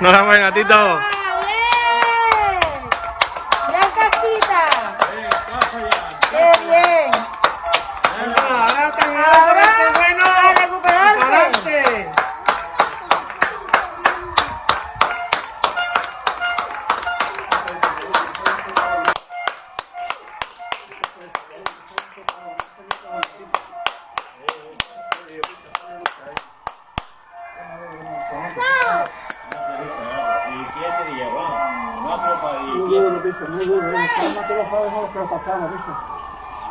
Enhorabuena, Tito. Además que lo sabemos que lo pasamos, ¿viste?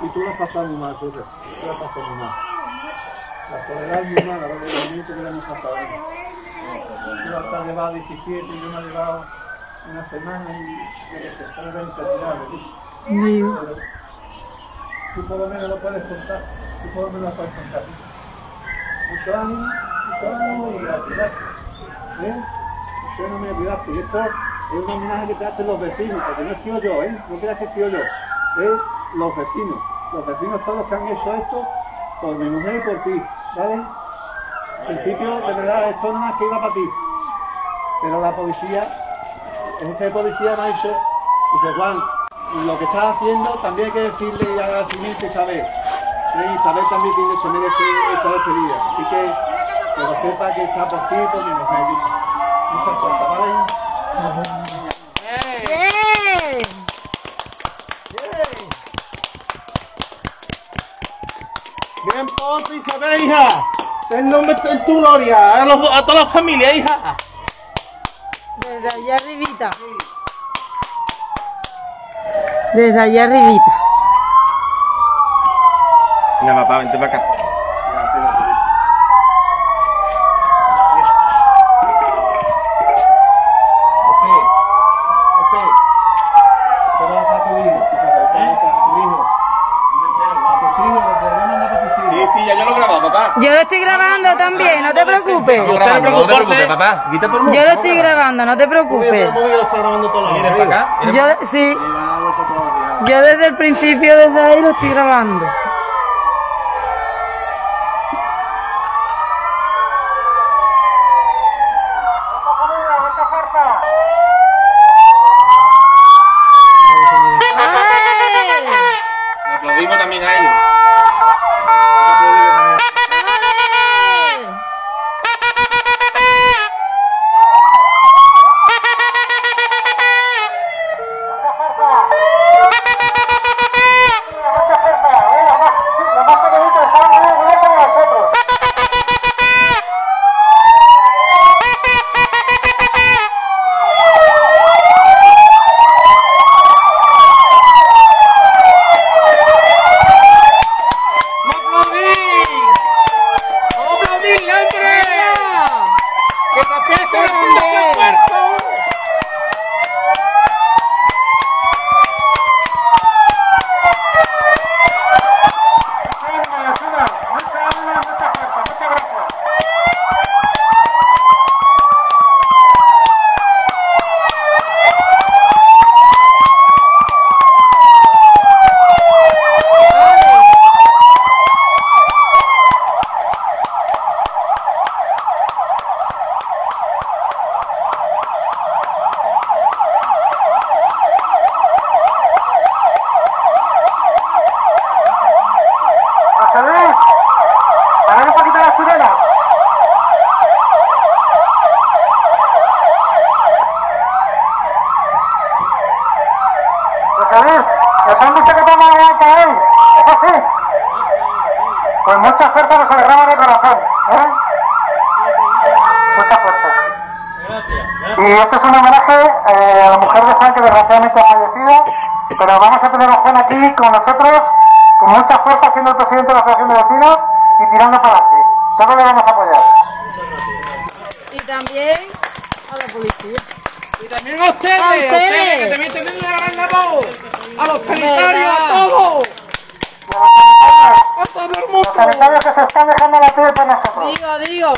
Y tú lo has pasado muy mal. Tú lo has pasado muy mal. La soledad es muy mala. El momento que le hemos pasado. Tú hasta has llevado 17 y yo me he llevado una semana y yo qué sé, pero era interminable, ¿viste? Tú por lo menos lo puedes contar. Tú por lo menos lo puedes contar. Mucho ánimo, mucho ánimo y gracias. ¿Eh? Yo no me olvidaste. Y esto es un homenaje que te hacen los vecinos, porque no he sido yo, ¿eh? No creas que he sido yo. Es los vecinos. Los vecinos son los que han hecho esto por mi mujer y por ti, ¿vale? Al principio, de verdad, esto no más que iba para ti. Pero la policía, el jefe de policía me ha dicho, dice, Juan, lo que estás haciendo también hay que decirle y agradecimiento a Isabel. ¿eh? Isabel también tiene se merece esta despedida. Así que, que lo sepa que está por ti y por mi mujer. Muchas cosas, ¿vale? Ti, Isabel, hija. El nombre está en tu gloria. A, los- a toda la familia, hija. Desde allá arribita. Desde allá arribita. Venga, papá, vente para acá. Ya, espérate. Ok, ok. Esto va para tu hijo, tú sabes, esto va para tu hijo. A tus hijos, lo podré mandar para tus hijos. Sí, sí, ya yo lo he grabado, papá. Yo lo estoy grabando también, no te preocupes. Yo grabando, no te preocupes, papá. Quita todo el mundo. Yo lo estoy grabando, no te preocupes. móvil lo está grabando todo ¿Vienes para acá? ¿Vienes Yo, sí, yo desde el principio, desde ahí lo estoy grabando. ¡Ay! Le aplaudimos también a ellos. Mucha fuerza. Luis, les han dicho que te van a caer. ¿Es así? Pues mucha fuerza nos alegramos de corazón. ¿eh? Mucha fuerza. Y este es un homenaje eh, a la mujer de Juan que desgraciadamente ha fallecido, pero vamos a tener a Juan aquí con nosotros, con mucha fuerza, siendo el presidente de la Asociación de Vecinos y tirando para adelante. Solo le vamos a apoyar. Y también a la policía. Y también a ustedes, A a ustedes. ustedes, que también tienen una gran labor. A los sanitarios, a todos. A todo el Los mundo. sanitarios que se están dejando la piel por nosotros. Digo, digo.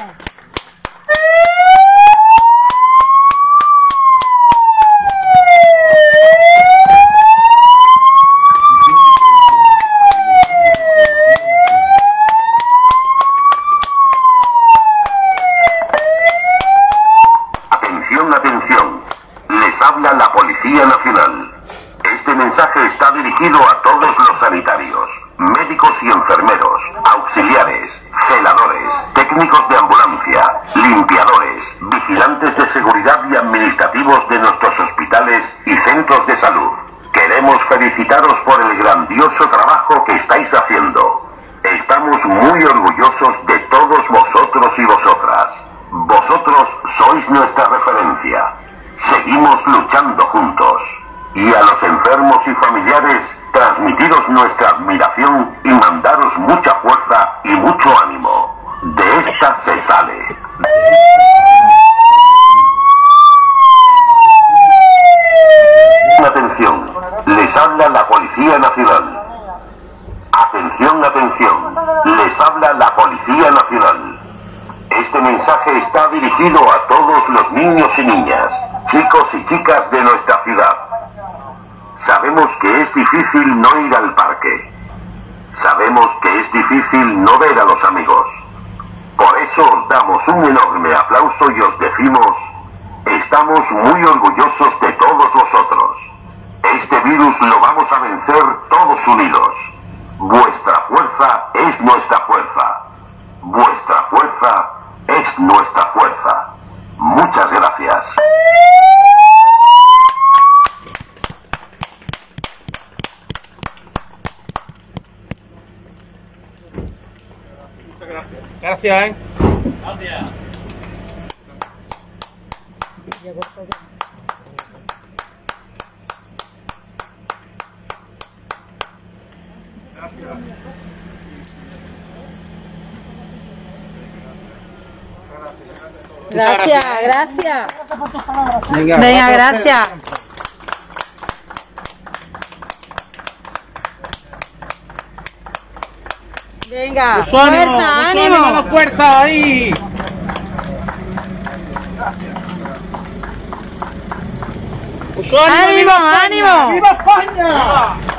Atención, atención. Les habla la Policía Nacional. Este mensaje está dirigido a todos los sanitarios, médicos y enfermeros, auxiliares, celadores, técnicos de ambulancia, limpiadores, vigilantes de seguridad y administrativos de nuestros hospitales y centros de salud. Queremos felicitaros por el grandioso trabajo que estáis haciendo. Estamos muy orgullosos de todos vosotros y vosotras. Vosotros sois nuestra referencia. Seguimos luchando juntos. Y a los enfermos y familiares, transmitiros nuestra admiración y mandaros mucha fuerza y mucho ánimo. De esta se sale. Atención, les habla la Policía Nacional. Atención, atención, les habla la Policía Nacional. Este mensaje está dirigido a todos los niños y niñas, chicos y chicas de nuestra ciudad. Sabemos que es difícil no ir al parque. Sabemos que es difícil no ver a los amigos. Por eso os damos un enorme aplauso y os decimos, estamos muy orgullosos de todos vosotros. Este virus lo vamos a vencer todos unidos. Vuestra fuerza es nuestra fuerza. Vuestra fuerza es nuestra fuerza. Muchas gracias. Gracias, ¿eh? Gracias, gracias. Venga, Venga, gracias. Venga, Mucho ánimo, fuerza, mucho ánimo, la ánimo. fuerza ahí. Mucho Ánimo, viva España, ánimo. ¡Viva España!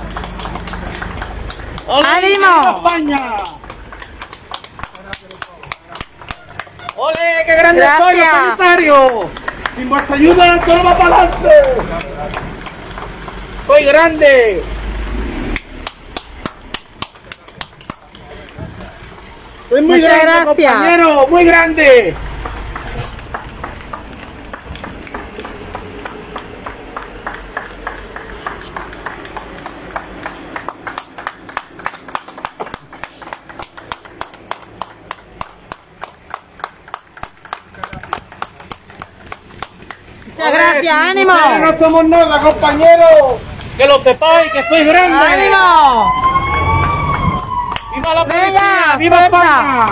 ¡Ole, Ánimo. ¡Viva España! ¡Ole, qué grande soy, los sanitarios! Sin vuestra ayuda, todo va para adelante. ¡Soy grande! Soy muy Muchas grande, gracias. compañero, muy grande. Venga, ánimo. no somos nada, compañero. Que lo sepáis, que soy grande. ¡Ánimo! ¡Viva la policía! Venga, ¡Viva España!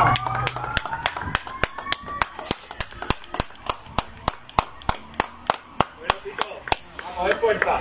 Vamos a ver puerta.